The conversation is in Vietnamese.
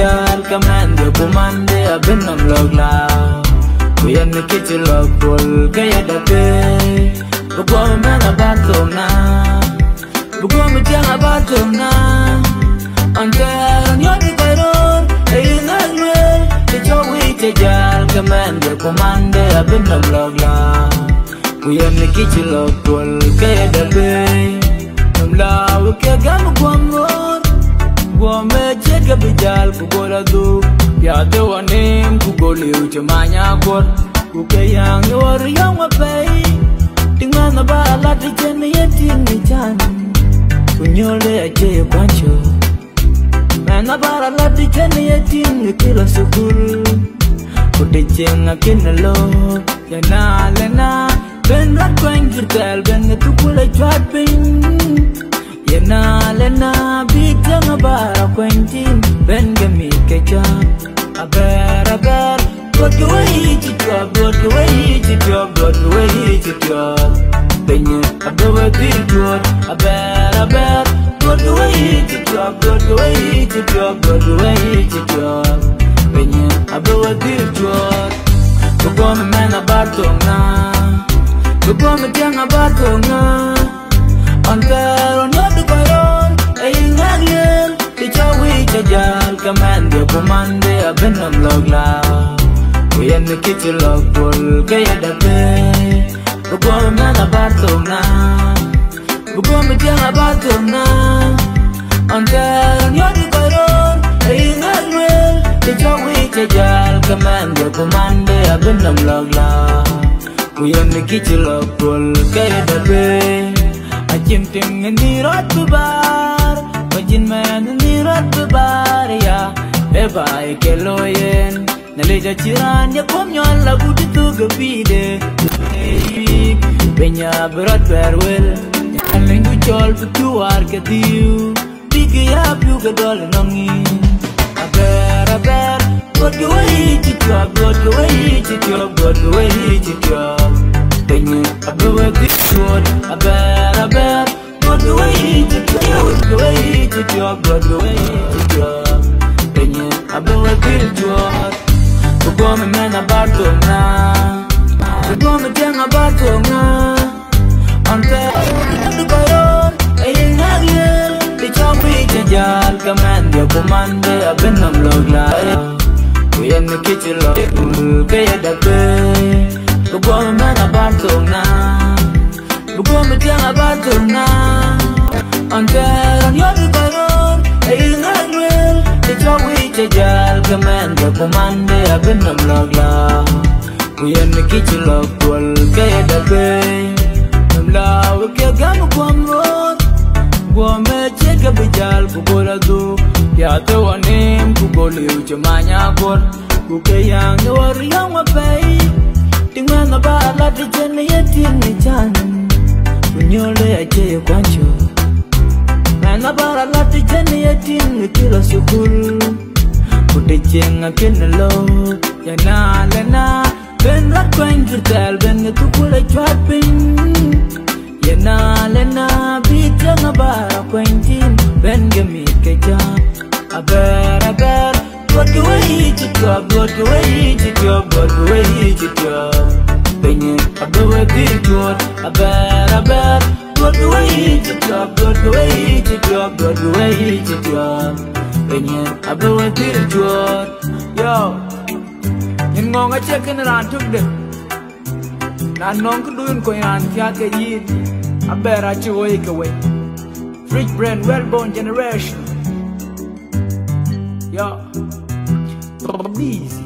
wiki jar Kamande kumande Abin nam logla Kuyan me kichi log Pul kaya dake mình me man ba to na Before me tell ba to na On there on your dukaron Ayin naglen Ticho wiki jar Kamande kumande Abin nam logla chỉ ni kichi lo kwal kaya dabe Nam lao ke gam gwamor Gwame Gwamechet gabijal kugola du. Ya Piate wanim kugoli uche manyakot Kuke yang yor ya yang wapei Dengan apa alat ijen yetin ijan Kunyole aje ya kwancho Mena di jeni yeti ni kila sukul. Kudijeng kina lo Ya na ya alena Ben rat kwang kirtel ben ngetukul pin Yena lena big jang bara kwang tin ben gami Aber aber God go away to job God go away to job God go away to job Benye abawa dir jod Aber aber God go away to job God go away to job God go away to job Benye abawa dir jod Kugo me man abartong na Lupa me tiang chajal Kamande log Abenam we Kuyan the kichi log pul Kaya dape Lupa me man abato nga Lupa me tiang abato nga Antero no du karon Ay ngagyen Ticha wi chajal Kamande kumande Abenam logla Kuyan ni kichi lo pul kaya dabe Ajin ting ni rat bar. Majin man ni rat bar. Maria Eba e keloyen Naleja chiran ya komnyon lagu ditu gabide Benya berat berwel Yang linggu tu petuar ketiu Digi ya piu gedol nongin Aber aber God the way he did your God the way he did your God the way he did your Benyu abewe gishon Aber aber God the way he did your God the way he did your God al comando comando abin nam log la ku yan kichi lo ku ya da pe. Ku bo ma na bar to na. Ku bo mi ta na bar to na. On te on yo bi ko no e na ngel e jo wi che jal comando comando abin nam log la ku yan kichi lo ku al ke da pe. Nam la ku ga mu ko bijal ku gola tu, ya te wanim ku goli uche manya ku ke yang ne yang wapai. Pai tinga na ba la de jen ne ya ne jan kunyole aje ya kwancho na ba la de jen ne yetin ya ne kila sukul. Kude jenga kenelo ya na le na. Ben la kwen kirtel ben ne tu kula e go away to job God go away to Benye abawa dir Aber aber God go away to job God go away to job God go away to job Benye abawa dir jod là Yin ngong ache kena ran tuk de Nan nong kudun ko Aber way Rich well-born generation. disease.